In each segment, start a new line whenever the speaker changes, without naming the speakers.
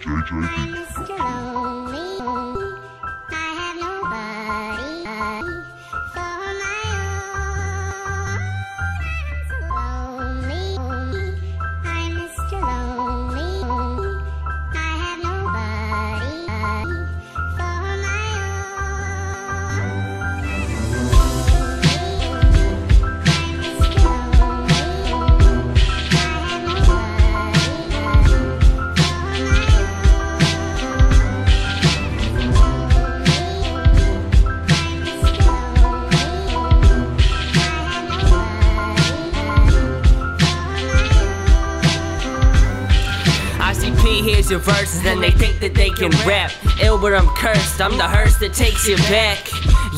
JJB.
Your verses, and they think that they can rap. Ill, but I'm cursed. I'm the hearse that takes you back.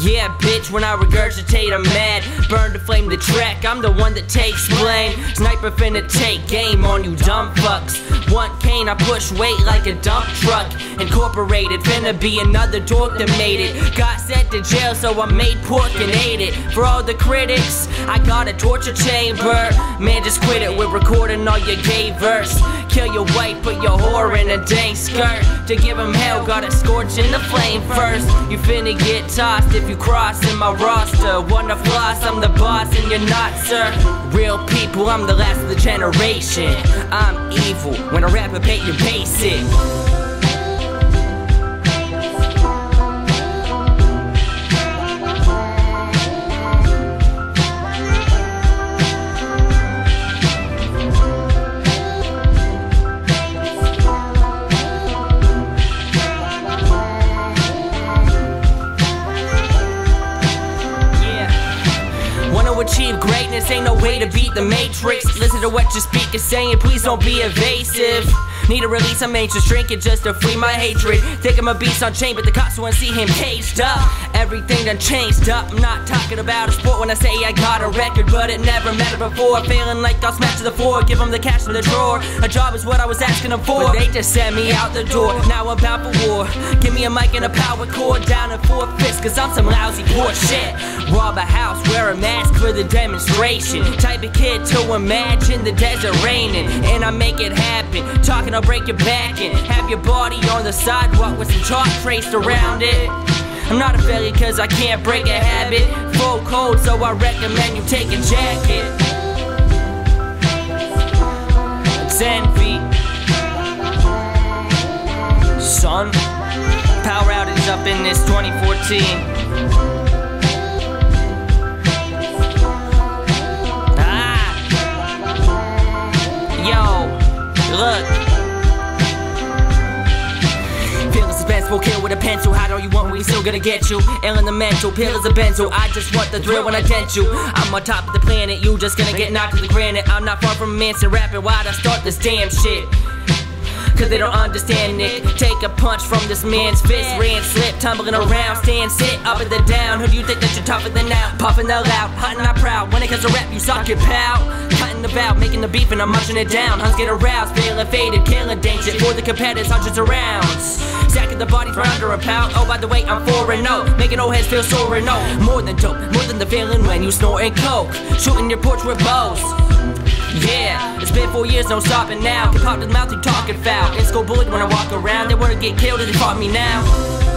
Yeah, bitch, when I regurgitate, I'm mad. Burn to flame the track, I'm the one that takes blame. Sniper finna take game on you dumb fucks. One cane, I push weight like a dump truck. Incorporated, finna be another dork that made it. Got sent to jail, so I made pork and ate it. For all the critics, I got a torture chamber. Man, just quit it, we're recording all your gay verse. Kill your wife, put your whore in a dang skirt. To give him hell, gotta scorch in the flame first. You finna get tossed if you cross in my roster. Wanna floss, I'm the boss and you're not, sir. Real people, I'm the last of the generation. I'm evil, when I rap, I pay you basic. Ain't no way to beat the matrix. Listen to what your speaker's saying, please don't be evasive. Need to release some ancient drinking just to free my hatred. Think I'm a beast on chain, but the cops wanna see him caged up. Everything done changed up. I'm not talking about a sport when I say I got a record, but it never mattered before. Feeling like I'll smash to the floor, give them the cash in the drawer. A job is what I was asking them for. But they just sent me out the door. Now I'm bound for war. Give me a mic and a power cord down in four fists, cause I'm some lousy poor shit. Rob a house, wear a mask for the demonstration. Type of kid to imagine the desert raining. And I make it happen. Talking, I'll break your back and have your body on the sidewalk with some chalk traced around it. I'm not a failure cause I can't break a habit. Full cold, so I recommend you take a jacket. 10 feet. Son, power outage up in this 2014. Ah, yo, look. Feeling suspenseful, kill with a pencil. How do you want we still gonna get you? Ill in the mental, pill is a benzo. I just want the thrill when I dent you. I'm on top of the planet, you just gonna get knocked to the granite. I'm not far from Manson rapping. Why'd I start this damn shit? Cause they don't understand Nick. Take a punch from this man's fist. Ran, slip, tumbling around, stand, sit up at the down. Who do you think that you're tougher than now? Puffing the loud, hunting and not proud. When it comes to rap, you suck it, pal. Cutting the valve, making the beef, and I'm munching it down. Huns get aroused, failing faded, killing danger for the competitors, hundreds of rounds. Sacking the bodies for under a pound. Oh, by the way, I'm 4 and 0. Making old heads feel sore and no. More than dope, more than the feeling when you snorting coke. Shooting your porch with bows. Yeah, it's been four years, no stopping now. Get popped in the mouth, you talking foul. In school bullied when I walk around. They wanna get killed if they fought me now.